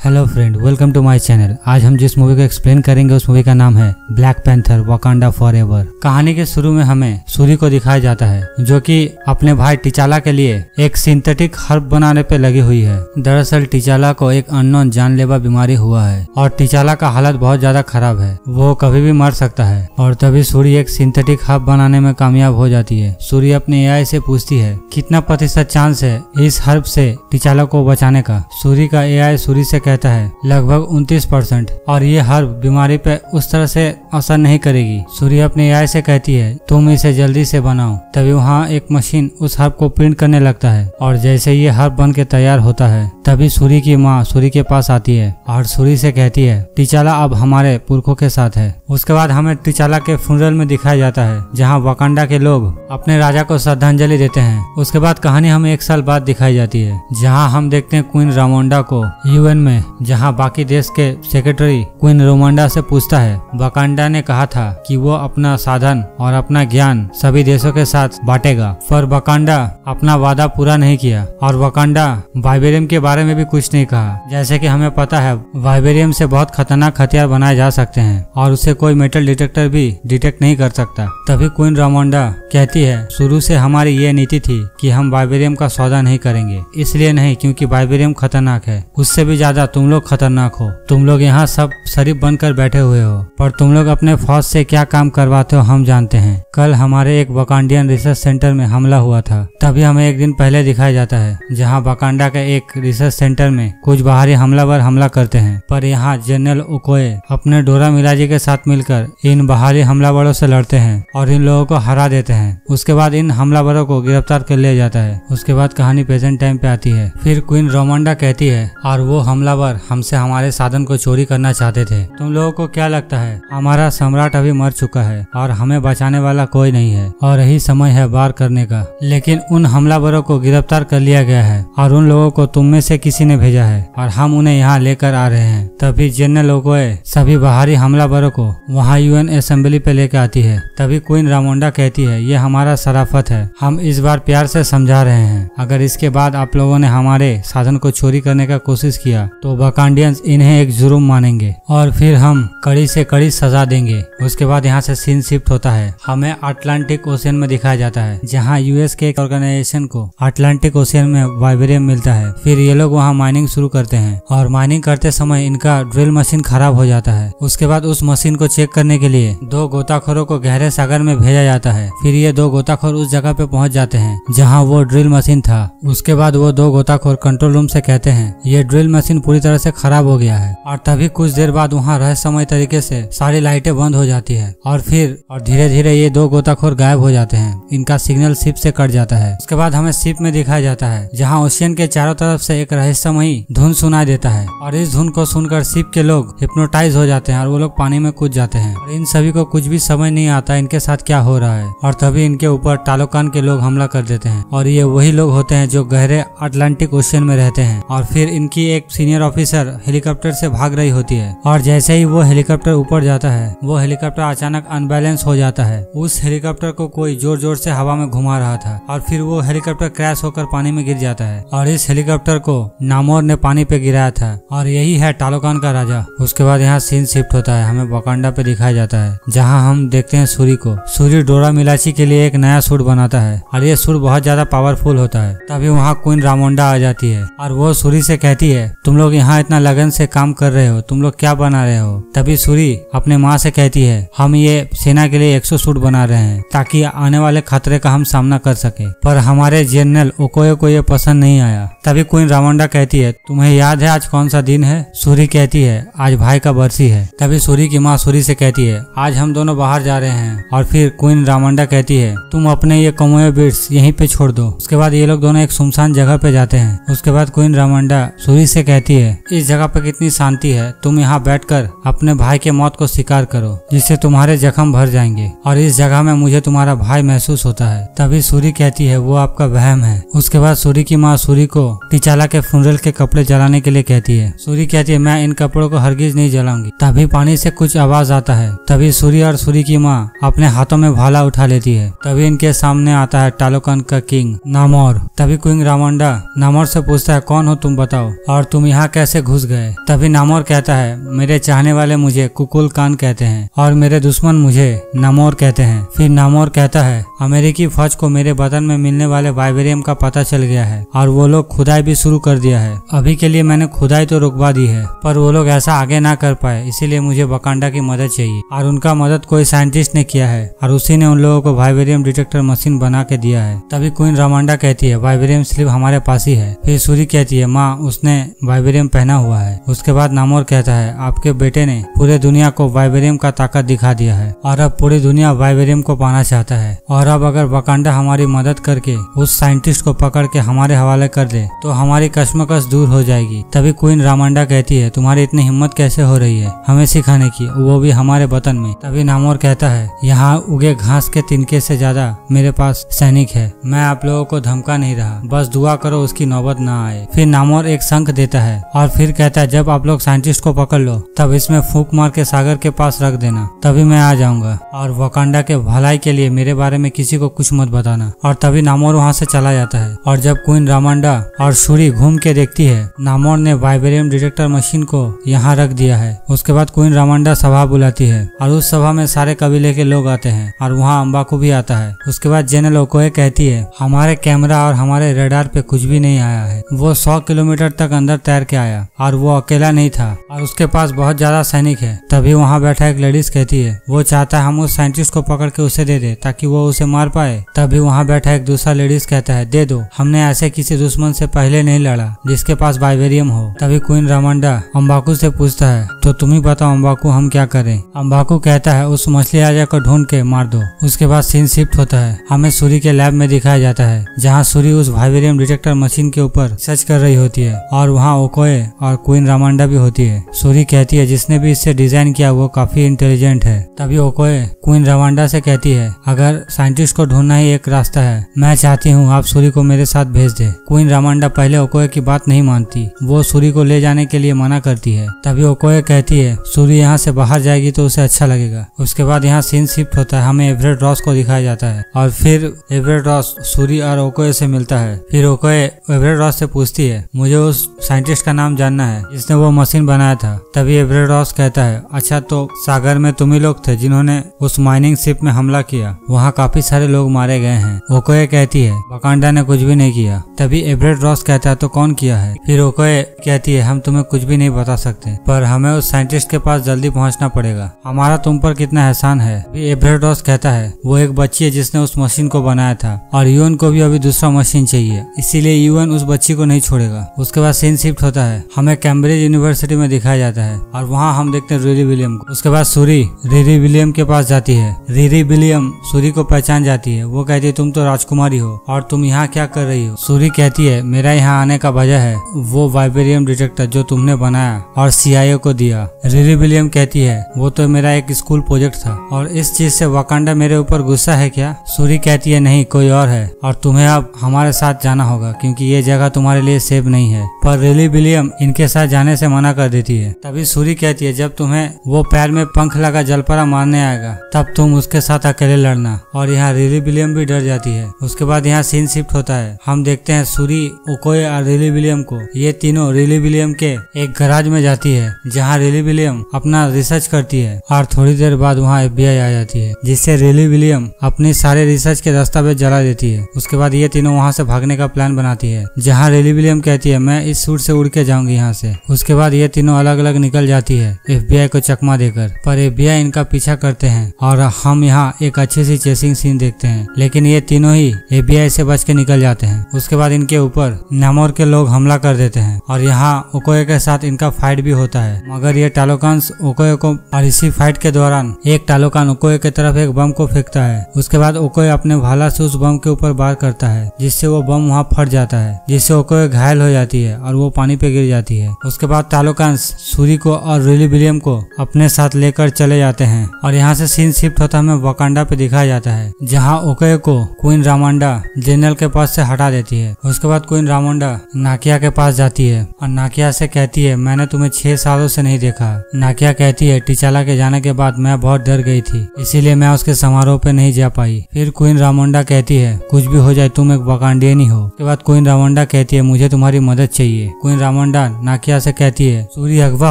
Hello friend welcome to my channel आज हम जिस मूवी को एक्सप्लेन करेंगे, उस मूवी का नाम है ब्लैक पैंथर वकांडा फॉर कहानी के शुरू में हमें सूरी को दिखाया जाता है, जो कि अपने भाई टिचाला के लिए एक सिंथेटिक हर्ब बनाने पे लगी हुई है। दरअसल टिचाला को एक अननोन जानलेवा बीमारी हुआ है, और टिचाला का हालत बहुत ज़्यादा खराब है। वो कभी भी मर सकता है, और तभी सूरी एक सिंथेटिक हर्ब बनाने में कामयाब हो जाती है। सूरी अपने एआई से पूछती है, कितना प्रतिशत चांस है इस हर्ब से टिचाला को बचाने का? सूरी का एआई सूरी से कहता है, लगभग 29 परसेंट। और ये हर्ब बीमारी पे उस तरह से असर नहीं करेगी। सूर्य अपने आय से कहती है, तुम इसे जल्दी से बनाओ। तभी वहाँ एक मशीन उस हर्ब को प्रिंट करने लगता है। और जैसे ये हर्ब बन के तैयार होता है, तभी सूर्य की माँ सूर्य के पास आती है और सूर्य से कहती है, टिचाला अब हमारे पुरखों के साथ है। उसके बाद हमें टिचाला के फ्यूनरल में दिखाया जाता है, जहाँ वकांडा के लोग अपने राजा को श्रद्धांजलि देते हैं। उसके बाद कहानी हमें एक साल बाद दिखाई जाती है, जहाँ हम देखते हैं क्वीन रामोंडा को यूएन में जहाँ बाकी देश के सेक्रेटरी क्वीन रोमांडा से पूछता है बकांडा ने कहा था कि वो अपना साधन और अपना ज्ञान सभी देशों के साथ बांटेगा। पर बकांडा अपना वादा पूरा नहीं किया और वकांडा वाइबेरियम के बारे में भी कुछ नहीं कहा। जैसे कि हमें पता है, वाइबेरियम से बहुत खतरनाक हथियार बनाए जा सकते हैं और उसे कोई मेटल डिटेक्टर भी डिटेक्ट नहीं कर सकता। तभी क्वीन रामोंडा कहती है, शुरू से हमारी ये नीति थी कि हम वाइबेरियम का सौदा नहीं करेंगे। इसलिए नहीं, क्योंकि वाइबेरियम खतरनाक है। उससे भी ज़्यादा तुम लोग खतरनाक हो। तुम लोग यहाँ सब शरीफ बनकर बैठे हुए हो। पर तुम लोग अपने फौज से क्या काम करवाते हो हम जानते हैं। कल हमारे एक वकांडियन रिसर्च सेंटर में हमला हुआ था। तभी हमें एक दिन पहले दिखाया जाता है, जहाँ वकांडा के एक रिसर्च सेंटर में कुछ बाहरी हमलावर हमला करते हैं। पर यहाँ जनरल उकोए अपने डोरा मिलाजी के साथ मिलकर इन बाहरी हमलावरों से लड़ते हैं और इन लोगों को हरा देते हैं। उसके बाद इन हमलावरों को गिरफ़्तार कर लिया जाता है। उसके बाद कहानी प्रेजेंट टाइम पे आती है। फिर क्वीन रोमांडा कहती है, और वो हमलावर हमसे हमारे साधन को चोरी करना चाहते थे। तुम लोगों को क्या लगता है? हमारा सम्राट अभी मर चुका है और हमें बचाने वाला कोई नहीं है और यही समय है बार करने का। लेकिन उन हमलावरों को गिरफ़्तार कर लिया गया है और उन लोगों को तुम में से किसी ने भेजा है और हम उन्हें यहाँ लेकर आ रहे हैं। तभी जनरल लोगों सभी बाहरी हमलावरों को वहाँ यूएन असेंबली पे लेकर आती है। तभी क्वीन रामोंडा कहती है ये हमारा सराफत है। हम इस बार प्यार से समझा रहे हैं। अगर इसके बाद आप लोगों ने हमारे साधन को चोरी करने का कोशिश किया तो बकांडियंस इन्हें एक जुर्म मानेंगे और फिर हम कड़ी से कड़ी सजा देंगे। उसके बाद यहाँ से सीन शिफ्ट होता है। हमें अटलांटिक ओशियन में दिखाया जाता है, जहाँ यूएस के एक ऑर्गेनाइजेशन को अटलांटिक ओशियन में वाइब्रेरियम मिलता है। फिर ये लोग वहाँ माइनिंग शुरू करते हैं और माइनिंग करते समय इनका ड्रिल मशीन खराब हो जाता है। उसके बाद उस मशीन को चेक करने के लिए दो गोताखोरों को गहरे सागर में भेजा जाता है। फिर ये दो गोताखोर उस जगह पे पहुँच जाते हैं, जहाँ वो ड्रिल मशीन था। उसके बाद वो दो गोताखोर कंट्रोल रूम से कहते हैं, ये ड्रिल मशीन पूरी तरह से खराब हो गया है और तभी कुछ देर बाद वहाँ रहस्यमय तरीके से सारी लाइटें बंद हो जाती है और फिर और धीरे धीरे ये दो गोताखोर गायब हो जाते हैं। इनका सिग्नल शिप से कट जाता है। उसके बाद हमें शिप में दिखाया जाता है, जहाँ ओशियन के चारों तरफ़ से एक रहस्यमयी धुन सुनाई देता है और इस धुन को सुनकर शिप के लोग हिप्नोटाइज हो जाते हैं और वो लोग पानी में कूद जाते हैं। और इन सभी को कुछ भी समझ नहीं आता इनके साथ क्या हो रहा है। और तभी इनके ऊपर तालोकान के लोग हमला कर देते हैं। और ये वही लोग होते हैं जो गहरे अटलांटिक ओशियन में रहते हैं। और फिर इनकी एक सीनियर ऑफिसर हेलीकॉप्टर से भाग रही होती है और जैसे ही वो हेलीकॉप्टर ऊपर जाता है, वो हेलीकॉप्टर अचानक अनबैलेंस हो जाता है। उस हेलीकॉप्टर को कोई ज़ोर ज़ोर से हवा में घुमा रहा था और फिर वो हेलीकॉप्टर क्रैश होकर पानी में गिर जाता है और इस हेलीकॉप्टर को नामोर ने पानी पे गिराया था और यही है टालोकान का राजा। उसके बाद यहाँ सीन शिफ्ट होता है, हमें बकांडा पे दिखाया जाता है, जहाँ हम देखते हैं सूरी को। सूरी डोरा मिलाची के लिए एक नया सूट बनाता है और ये सूट बहुत ज़्यादा पावरफुल होता है। तभी वहाँ क्वीन रामोंडा आ जाती है और वो सूरी से कहती है, तुम लोग यहाँ इतना लगन से काम कर रहे हो? तुम लोग क्या बना रहे हो? तभी सूरी अपने माँ से कहती है, हम ये सेना के लिए 100 सूट बना रहे हैं, ताकि आने वाले खतरे का हम सामना कर सके। पर हमारे जनरल ओकोयो को ये पसंद नहीं आया। तभी क्वीन रामोंडा कहती है, तुम्हें याद है आज कौन सा दिन है? सूरी कहती है, आज भाई का बरसी है। तभी सूरी की माँ सूरी से कहती है, आज हम दोनों बाहर जा रहे हैं। और फिर क्वीन रामोंडा कहती है, तुम अपने ये कमोए बिट्स यहीं पे छोड़ दो। उसके बाद ये लोग दोनों एक सुनसान जगह पे जाते हैं। उसके बाद क्वीन रामोंडा सूरी से कहती है इस जगह पे कितनी शांति है। तुम यहाँ बैठकर अपने भाई के मौत को स्वीकार करो, जिससे तुम्हारे जख्म भर जाएँगे। और इस जगह में मुझे तुम्हारा भाई महसूस होता है। तभी सूरी कहती है, वो आपका वहम है। उसके बाद सूरी की माँ सूरी को टिचाला के फ्यूनरल के कपड़े जलाने के लिए कहती है। सूरी कहती है, मैं इन कपड़ों को हरगिज नहीं जलाऊँगी। तभी पानी से कुछ आवाज़ आता है। तभी सूरी और सूरी की माँ अपने हाथों में भाला उठा लेती है। तभी इनके सामने आता है टालोकन का किंग नामोर। तभी क्विंग रामंडा नामोर से पूछता है, कौन हो तुम, बताओ? और तुम यहाँ कैसे घुस गए? तभी नामोर कहता है, मेरे चाहने वाले मुझे कुकुल कान कहते हैं और मेरे दुश्मन मुझे नामोर कहते हैं। फिर नामोर कहता है, अमेरिकी फौज को मेरे बदन में मिलने वाले वाइबेरियम का पता चल गया है और वो लोग खुदाई भी शुरू कर दिया है। अभी के लिए मैंने खुदाई तो रुकवा दी है, पर वो लोग ऐसा आगे ना कर पाए, इसीलिए मुझे बकांडा की मदद चाहिए और उनका मदद कोई साइंटिस्ट ने किया है और उसी ने उन लोगों को वाइबेरियम डिटेक्टर मशीन बना के दिया है। तभी क्वीन रामांडा कहती है, वाइबेरियम स्लिप हमारे पास ही है। फिर सूरी कहती है, माँ, उसने वाइबेरियम पहना हुआ है। उसके बाद नामोर कहता है, आपके बेटे ने पूरे दुनिया को वाइबेरियम का ताकत दिखा दिया है और अब पूरी दुनिया वाइबेरियम को पाना चाहता है। और अब अगर वकांडा हमारी मदद करके उस साइंटिस्ट को पकड़ के हमारे हवाले कर दे तो हमारी कश्मकश दूर हो जाएगी। तभी क्वीन रामांडा कहती है, तुम्हारी इतनी हिम्मत कैसे हो रही है हमें सिखाने की? वो भी हमारे वतन में। तभी नामोर कहता है, यहाँ उगे घास के तिनके से ज़्यादा मेरे पास सैनिक है। मैं आप लोगों को धमका नहीं रहा। बस दुआ करो उसकी नौबत ना आए। फिर नामोर एक शंख देता है और फिर कहता है, जब आप लोग साइंटिस्ट को पकड़ लो, तब इसमें फूक मार के सागर के पास रख देना, तभी मैं आ जाऊँगा। और वकांडा के भलाई के लिए मेरे बारे में किसी को कुछ मत बताना। और तभी नामोर वहाँ से चला जाता है। और जब क्वीन रामांडा और सूरी घूम के देखती है, नामोर ने वाइबेरियम डिटेक्टर मशीन को यहाँ रख दिया है। उसके बाद क्वीन रामांडा सभा बुलाती है और उस सभा में सारे कबीले के लोग आते हैं और वहाँ अम्बाकू भी आता है। उसके बाद जेनल ओकोए कहती है, हमारे कैमरा और हमारे रेडार पे कुछ भी नहीं आया है। वो सौ किलोमीटर तक अंदर तैर के आया और वो अकेला नहीं था और उसके पास बहुत ज़्यादा सैनिक है। तभी वहाँ बैठा एक लेडीज़ कहती है, वो चाहता है हम उस साइंटिस्ट को पकड़ के उसे दे दे ताकि वो उसे मार पाए। तभी वहाँ बैठा एक दूसरा लेडीज़ कहता है, दे दो, हमने ऐसे किसी दुश्मन से पहले नहीं लड़ा जिसके पास वाइबेरियम हो। तभी क्वीन रामंडा अम्बाकू से पूछता है तो तुम ही बताओ अम्बाकू हम क्या करें? अम्बाकू कहता है, उस मछली राजा को ढूंढ के मार दो, उसके बाद सीन शिफ्ट होता है। हमें सूरी के लैब में दिखाया जाता है, जहाँ सूरी उस वाइबेरियम डिटेक्टर मशीन के ऊपर सर्च कर रही होती है और वहाँ ओकोए और क्वीन रामांडा भी होती है। सूरी कहती है, जिसने भी इससे डिज़ाइन किया, वो काफ़ी इंटेलिजेंट है। तभी ओकोए क्वीन रामांडा से कहती है, अगर साइंटिस्ट को ढूंढना ही एक रास्ता है, मैं चाहती हूँ आप सूरी को मेरे साथ भेज दे। क्वीन रामांडा पहले ओकोए की बात नहीं मानती। वो सूरी को ले जाने के लिए मना करती है। तभी ओकोए कहती है सूरी यहाँ से बाहर जाएगी तो उसे अच्छा लगेगा। उसके बाद यहाँ सीन शिफ्ट होता है, हमें एवरेट रॉस को दिखाया जाता है और फिर एवरेट रॉस सूरी और ओकोए से मिलता है। फिर ओकोए एवरेट रॉस से पूछती है, मुझे उस साइंटिस्ट का नाम जानना है। जिसने वो मशीन बनाया था, तभी एवरेट रॉस कहता है अच्छा तो सागर में तुम ही लोग थे जिन्होंने उस माइनिंग शिप में हमला किया। वहाँ काफ़ी सारे लोग मारे गए हैं। ओकोए कहती है, बकांडा ने कुछ भी नहीं किया। तभी एवरेट रॉस कहता है तो कौन किया है? फिर ओकोए कहती है, हम तुम्हें कुछ भी नहीं बता सकते, पर हमें उस साइंटिस्ट के पास जल्दी पहुँचना पड़ेगा। हमारा तुम पर कितना एहसान है। एवरेट रॉस कहता है, वो एक बच्ची है जिसने उस मशीन को बनाया था, और यूएन को भी अभी दूसरा मशीन चाहिए। इसीलिए यूएन उस बच्ची को नहीं छोड़ेगा। उसके बाद सीन शिफ्ट होता है। हमें कैम्ब्रिज यूनिवर्सिटी में दिखाया जाता है और वहाँ हम देखते हैं रिरी विलियम को। उसके बाद सूरी रिरी विलियम के पास जाती है। रिरी विलियम सूरी को पहचान जाती है। वो कहती है, तुम तो राजकुमारी हो और तुम यहाँ क्या कर रही हो? सूरी कहती है, मेरा यहाँ आने का वजह है। वो वाइबेरियम डिटेक्टर जो तुमने बनाया और सीआईए को दिया। रिरी विलियम कहती है, वो तो मेरा एक स्कूल प्रोजेक्ट था और इस चीज़ से वकांडा मेरे ऊपर गुस्सा है क्या? सूरी कहती है, नहीं, कोई और है और तुम्हें अब हमारे साथ जाना होगा क्योंकि ये जगह तुम्हारे लिए सेफ़ नहीं है। पर रिली विलियम इनके साथ जाने से मना कर देती है। तभी सूरी कहती है, जब तुम्हें वो पैर में पंख लगा जलपरा मारने आएगा, तब तुम उसके साथ अकेले लड़ना। और यहाँ रिली विलियम भी डर जाती है। उसके बाद यहाँ सीन शिफ्ट होता है। हम देखते हैं सूरी ओकोए और रिली विलियम को। ये तीनों रिली विलियम के एक गराज में जाती है, जहाँ रिली विलियम अपना रिसर्च करती है और थोड़ी देर बाद वहाँ एफ़ आ जाती है, जिससे रिली विलियम अपनी सारे रिसर्च के दस्तावेज़ जला देती है। उसके बाद ये तीनों वहाँ से भागने का प्लान बनाती है, जहाँ रिली विलियम कहती है, मैं इस सूट से उड़ के जाऊँगी यहाँ से। उसके बाद ये तीनों अलग अलग निकल जाती है, एफबीआई को चकमा देकर। पर एफ़ इनका पीछा करते हैं और हम यहाँ एक अच्छी सी चेसिंग सीन देखते हैं। लेकिन ये तीनों ही एफ़ से बच के निकल जाते हैं। उसके बाद इनके ऊपर नमोर के लोग हमला कर देते हैं और यहाँ ओकोए के साथ इनका फाइट भी होता है। मगर ये टालोकांस ओकोए को और इसी फाइट के दौरान एक टालोकान ओकोए की तरफ़ एक बम को फेंकता है। उसके बाद ओकोए अपने भाला से उस बम के ऊपर बार करता है, जिससे वो बम वहाँ फट जाता है, जिससे ओकोए घायल हो जाती है और वो पानी पे गिर जाती है। उसके बाद टालोकांस सूरी को और रिली विलियम को अपने साथ लेकर चले जाते हैं और यहाँ से सीन शिफ्ट होता हमें वकांडा पे दिखाया जाता है, जहाँ ओकोए को क्वीन रामांडा जनरल के पास से हटा देती है। उसके बाद क्वीन रामांडा नाकिया के पास जाती है और नाकिया से कहती है, मैंने तुम्हें छह सालों से नहीं देखा। नाकिया कहती है, टिचाला के जाने के बाद मैं बहुत डर गई थी, इसीलिए मैं उसके समारोह पे नहीं जा पाई। फिर क्वीन रामोंडा कहती है, कुछ भी हो जाए तुम एक बकांडियन ही हो। उसके बाद क्वीन रामोंडा कहती है, मुझे तुम्हारी मदद चाहिए। क्वीन रामंडा नाकिया से कहती है, सूरी अगवा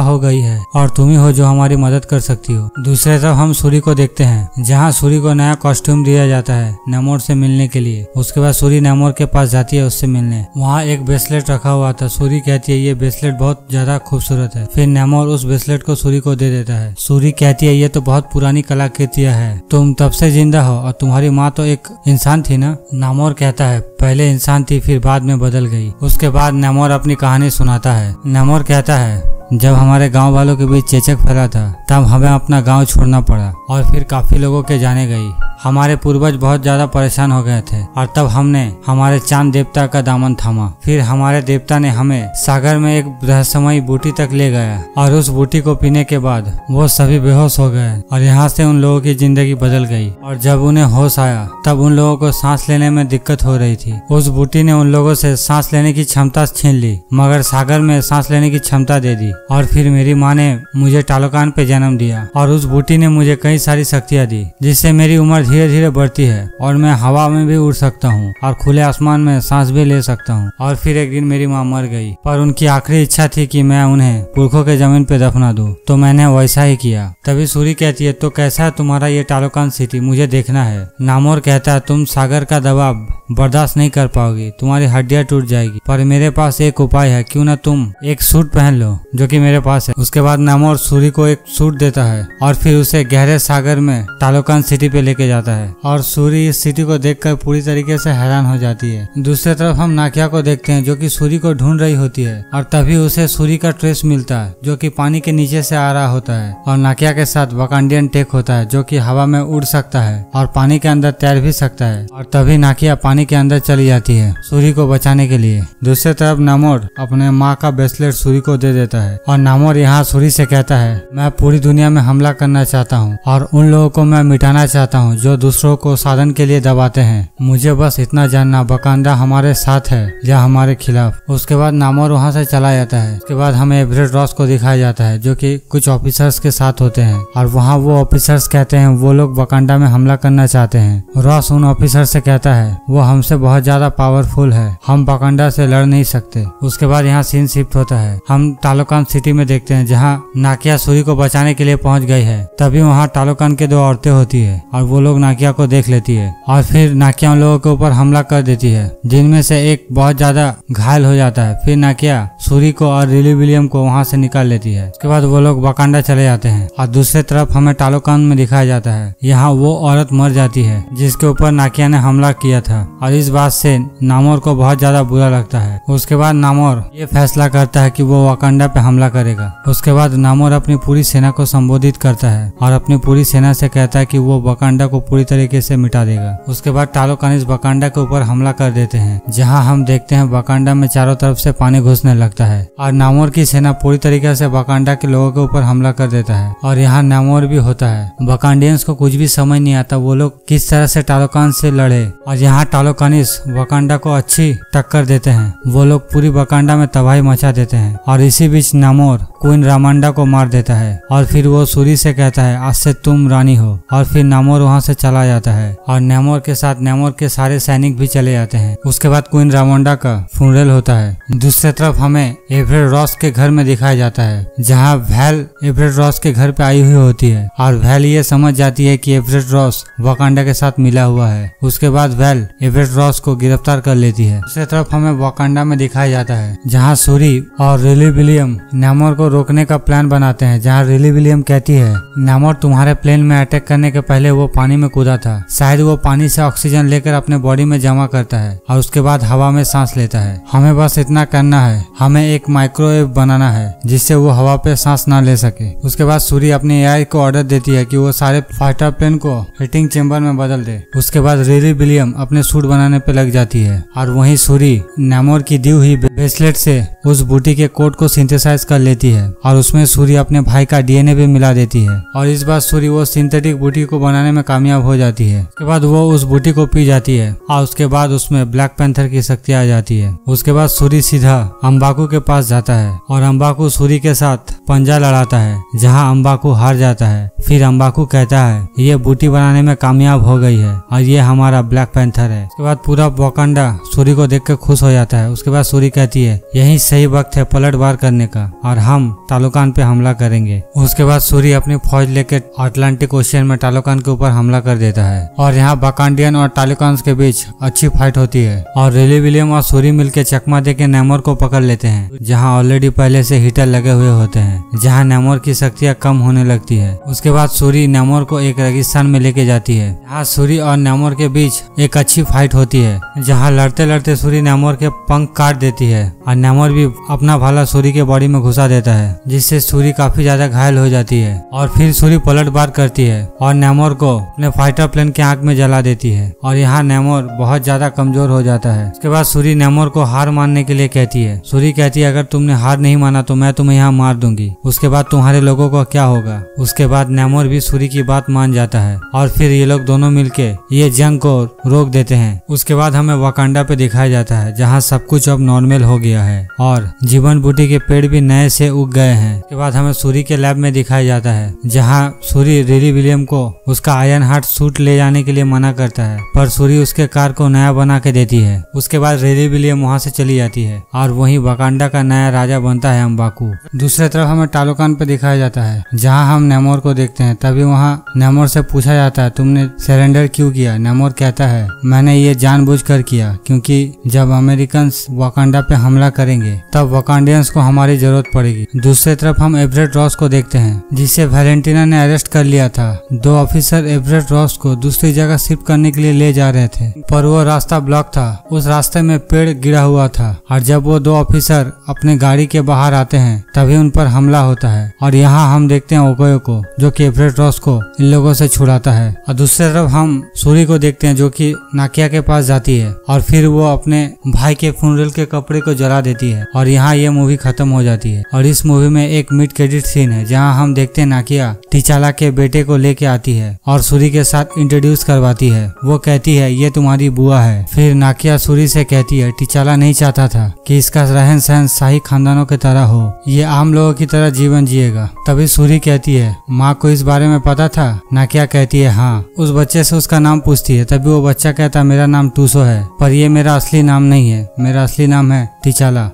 हो गई है और तुम ही हो जो हमारी मदद कर सकती हो। दूसरे तरफ़ हम सूरी को देखते हैं, जहाँ सूरी को नया कॉस्ट्यूम दिया जाता है, नेमोर से मिलने के लिए। उसके बाद सूरी नेमोर के पास जाती है उससे मिलने। वहाँ एक ब्रेसलेट रखा हुआ था। सूरी कहती है, ये ब्रेसलेट बहुत ज़्यादा खूबसूरत है। फिर नेमोर उस ब्रेसलेट को सूरी को दे देता है। सूरी कहती है, ये तो बहुत पुरानी कलाकृतियाँ है। तुम तब से ज़िंदा हो और तुम्हारी माँ तो एक इंसान थी ना? नामोर कहता है पहले इंसान थी, फिर बाद में बदल गई। उसके बाद नैमोर अपनी कहानी सुनाता है। नेमोर कहता है जब हमारे गाँव वालों के बीच चेचक फैला था, तब हमें अपना गाँव छोड़ना पड़ा और फिर काफ़ी लोगों के जाने गई। हमारे पूर्वज बहुत ज़्यादा परेशान हो गए थे और तब हमने हमारे चाँद देवता का दामन थामा। फिर हमारे देवता ने हमें सागर में एक रहस्यमयी बूटी तक ले गया और उस बूटी को पीने के बाद वो सभी बेहोश हो गए और यहाँ से उन लोगों की ज़िंदगी बदल गई। और जब उन्हें होश आया, तब उन लोगों को सांस लेने में दिक्कत हो रही थी। उस बूटी ने उन लोगों से सांस लेने की क्षमता छीन ली, मगर सागर में सांस लेने की क्षमता दे दी। और फिर मेरी माँ ने मुझे टालोकान पे जन्म दिया और उस बूटी ने मुझे कई सारी शक्तियाँ दी, जिससे मेरी उम्र धीरे धीरे बढ़ती है और मैं हवा में भी उड़ सकता हूँ और खुले आसमान में सांस भी ले सकता हूँ। और फिर एक दिन मेरी माँ मर गई, पर उनकी आखिरी इच्छा थी कि मैं उन्हें पुरखों के ज़मीन पे दफना दूँ तो मैंने वैसा ही किया। तभी सूरी कहती है तो कैसा है तुम्हारा ये टालोकान सिटी मुझे देखना है। नामोर कहता है, तुम सागर का दबाव बर्दाश्त नहीं कर पाओगी, तुम्हारी हड्डियाँ टूट जाएगी, पर मेरे पास एक उपाय है, क्यों ना तुम एक सूट पहन लो, जो कि मेरे पास है। उसके बाद नामोर सूरी को एक सूट देता है और फिर उसे गहरे सागर में टालोकान सिटी पे लेके जाता है। और सूरी इस सिटी को देखकर पूरी तरीके से हैरान हो जाती है। दूसरी तरफ़ हम नाकिया को देखते हैं जो कि सूरी को ढूंढ रही होती है और तभी उसे सूरी का ट्रेस मिलता है जो कि पानी के नीचे से आ रहा होता है। और नाकिया के साथ वकांडियन टेक होता है जो कि हवा में उड़ सकता है और पानी के अंदर तैर भी सकता है। और तभी नाकिया पानी के अंदर चली जाती है, सूरी को बचाने के लिए। दूसरी तरफ़ नामोर अपने माँ का ब्रेसलेट सूरी को दे देता है। और नामोर यहाँ सूरी से कहता है, मैं पूरी दुनिया में हमला करना चाहता हूँ और उन लोगों को मैं मिटाना चाहता हूँ जो दूसरों को साधन के लिए दबाते हैं। मुझे बस इतना जानना बकांडा हमारे साथ है या हमारे खिलाफ। उसके बाद नामोर वहाँ से चला जाता है। उसके बाद हमें एवरेट रॉस को दिखाया जाता है, जो की कुछ ऑफिसर्स के साथ होते हैं। और वहाँ वो ऑफिसर्स कहते हैं, वो लोग बकांडा में हमला करना चाहते हैं। रॉस उन ऑफिसर से कहता है, वो हमसे बहुत ज़्यादा पावरफुल है। हम बकांडा से लड़ नहीं सकते। उसके बाद यहाँ सीन शिफ्ट होता है। हम टालोकान सिटी में देखते हैं, जहाँ नाकिया सूरी को बचाने के लिए पहुँच गई है। तभी वहाँ टालोकान के दो औरतें होती है और वो लोग नाकिया को देख लेती है और फिर नाकिया उन लोगों के ऊपर हमला कर देती है, जिनमें से एक बहुत ज़्यादा घायल हो जाता है। फिर नाकिया सूरी को और रिली विलियम को वहाँ से निकाल लेती है। उसके बाद वो लोग बकांडा चले जाते हैं और दूसरी तरफ़ हमें टालोकान में दिखाया जाता है। यहाँ वो औरत मर जाती है, जिसके ऊपर नाकिया ने हमला किया था और इस बात से नामोर को बहुत ज़्यादा बुरा लगता है। उसके बाद नामोर ये फैसला करता है कि वो वाकांडा पे हमला करेगा। उसके बाद नामोर अपनी पूरी सेना को संबोधित करता है और अपनी पूरी सेना से कहता है कि वो बकांडा को पूरी तरीके से मिटा देगा। उसके बाद टालोकान इस बकांडा के ऊपर हमला कर देते हैं, जहाँ हम देखते हैं बकांडा में चारों तरफ़ से पानी घुसने लगता है और नामोर की सेना पूरी तरीके से बकांडा के लोगों के ऊपर हमला कर देता है और यहाँ नामोर भी होता है। बकांडियंस को कुछ भी समझ नहीं आता वो लोग किस तरह से टालोकान से लड़े और यहाँ टालोकानिस वकांडा को अच्छी टक्कर देते हैं। वो लोग पूरी वकांडा में तबाही मचा देते हैं और इसी बीच नामोर क्वीन रामांडा को मार देता है और फिर वो सूरी से कहता है, आज से तुम रानी हो। और फिर नामोर वहाँ से चला जाता है और नेमोर के साथ नेमोर के सारे सैनिक भी चले जाते हैं। उसके बाद क्वीन रामांडा का फ्यूनरल होता है। दूसरी तरफ़ हमें एवरेड रॉस के घर में दिखाया जाता है, जहाँ वैल एवरेड रॉस के घर पे आई हुई होती है और वैल ये समझ जाती है कि एवरेड रॉस वकांडा के साथ मिला हुआ है। उसके बाद वैल एवरेड रॉस को गिरफ़्तार कर लेती है। दूसरी तरफ़ हमें वकांडा में दिखाया जाता है, जहाँ सूरी और रिली विलियम नामोर को रोकने का प्लान बनाते हैं, जहाँ रिली विलियम कहती है नामोर तुम्हारे प्लेन में अटैक करने के पहले वो पानी में कूदा था। शायद वो पानी से ऑक्सीजन लेकर अपने बॉडी में जमा करता है, और उसके बाद हवा में सांस लेता है। हमें बस इतना करना है। हमें एक माइक्रोवेव बनाना है, जिससे वो हवा पे सांस ना ले सके। उसके बाद सूरी अपने एआई को ऑर्डर देती है कि वो सारे फाइटर प्लेन को हीटिंग चेम्बर में बदल दे। उसके बाद रिली विलियम अपने सूट बनाने पे लग जाती है, और वही सूरी नामोर की दी हुई ब्रेसलेट से उस बूटी के कोट को सिंथेसाइज एनालाइज कर लेती है और उसमें सूरी अपने भाई का डीएनए भी मिला देती है। और इस बार सूरी वो सिंथेटिक बूटी को बनाने में कामयाब हो जाती है। उसके बाद वो उस बूटी को पी जाती है और उसके बाद उसमें ब्लैक पैंथर की शक्ति आ जाती है। उसके बाद सूरी सीधा अम्बाकू के पास जाता है और अम्बाकू सूरी के साथ पंजा लड़ाता है, जहाँ अम्बाकू हार जाता है। फिर अम्बाकू कहता है, ये बूटी बनाने में कामयाब हो गई है और ये हमारा ब्लैक पैंथर है। उसके बाद पूरा वोकांडा सूरी को देख खुश हो जाता है। उसके बाद सूरी कहती है, यही सही वक्त है पलटवार करने का। और हम तालुकान पे हमला करेंगे। उसके बाद सूरी अपनी फौज लेकर अटलांटिक ओशियन में तालुकान के ऊपर हमला कर देता है। और यहाँ बकांडियन और तालुकान के बीच अच्छी फाइट होती है। और रेली विलियम और सूरी मिलकर चकमा दे के नैमोर को पकड़ लेते हैं, जहाँ ऑलरेडी पहले से हीटर लगे हुए होते हैं, जहाँ नैमोर की शक्तियाँ कम होने लगती है। उसके बाद सूरी नैमोर को एक रेगिस्तान में लेके जाती है। यहाँ सूरी और नैमोर के बीच एक अच्छी फाइट होती है, जहाँ लड़ते लड़ते सूरी नैमोर के पंख काट देती है। और नैमोर भी अपना भाला सूरी के बॉडी में घुसा देता है, जिससे सूरी काफ़ी ज़्यादा घायल हो जाती है और फिर सूरी पलटवार करती है और नैमोर को अपने फाइटर प्लेन के आँख में जला देती है और यहाँ नेमोर बहुत ज़्यादा कमज़ोर हो जाता है। उसके बाद सूरी नैमोर को हार मानने के लिए कहती है। सूरी कहती है, अगर तुमने हार नहीं माना तो मैं तुम्हें यहाँ मार दूँगी। उसके बाद तुम्हारे लोगों को क्या होगा? उसके बाद नैमोर भी सूरी की बात मान जाता है और फिर ये लोग दोनों मिलके ये जंग को रोक देते हैं। उसके बाद हमें वकांडा पे दिखाया जाता है, जहाँ सब कुछ अब नॉर्मल हो गया है और जीवन बूटी के पेड़ भी नए से उग गए हैं। उसके बाद हमें सूरी के लैब में दिखाया जाता है, जहाँ सूरी रेली विलियम को उसका आयरन हार्ट सूट ले जाने के लिए मना करता है, पर सूरी उसके कार को नया बना के देती है। उसके बाद रेली विलियम वहाँ से चली जाती है, और वही वकांडा का नया राजा बनता है अम्बाकू दूसरे तरफ़ हमें टालोकान पे दिखाया जाता है, जहाँ हम नेमोर को देखते हैं, तभी वहाँ नेमोर से पूछा जाता है, तुमने सरेंडर क्यों किया? नेमोर कहता है, मैंने ये जानबूझकर किया, क्योंकि जब अमेरिकन वकांडा पे हमला करेंगे, तब वकांडियंस को हमारी पड़ेगी। दूसरी तरफ़ हम एवरेट रॉस को देखते हैं, जिसे वैलेंटिना ने अरेस्ट कर लिया था। दो ऑफिसर एवरेट रॉस को दूसरी जगह शिफ्ट करने के लिए ले जा रहे थे, पर वो रास्ता ब्लॉक था। उस रास्ते में पेड़ गिरा हुआ था, और जब वो दो ऑफिसर अपने गाड़ी के बाहर आते हैं, तभी उन पर हमला होता है। और यहाँ हम देखते हैं ओकोयो को, जो कि एवरेट रॉस को इन लोगों से छुड़ाता है। और दूसरी तरफ़ हम सूरी को देखते हैं, जो कि नाकिया के पास जाती है, और फिर वो अपने भाई के फ्यूनरल के कपड़े को जला देती है। और यहाँ ये मूवी खत्म हो। जाती है। और इस मूवी में एक मिड क्रेडिट सीन है, जहाँ हम देखते हैं नाकिया टिचाला के बेटे को लेके आती है और सूरी के साथ इंट्रोड्यूस करवाती है। वो कहती है, ये तुम्हारी बुआ है। फिर नाकिया सूरी से कहती है टिचाला नहीं चाहता था कि इसका रहन सहन शाही खानदानों की तरह हो। ये आम लोगों की तरह जीवन जिएगा। तभी सूरी कहती है, माँ को इस बारे में पता था? नाकिया कहती है हाँ। उस बच्चे से उसका नाम पूछती है। तभी वो बच्चा कहता, मेरा नाम टूसो है, पर ये मेरा असली नाम नहीं है। मेरा असली नाम है टिचाला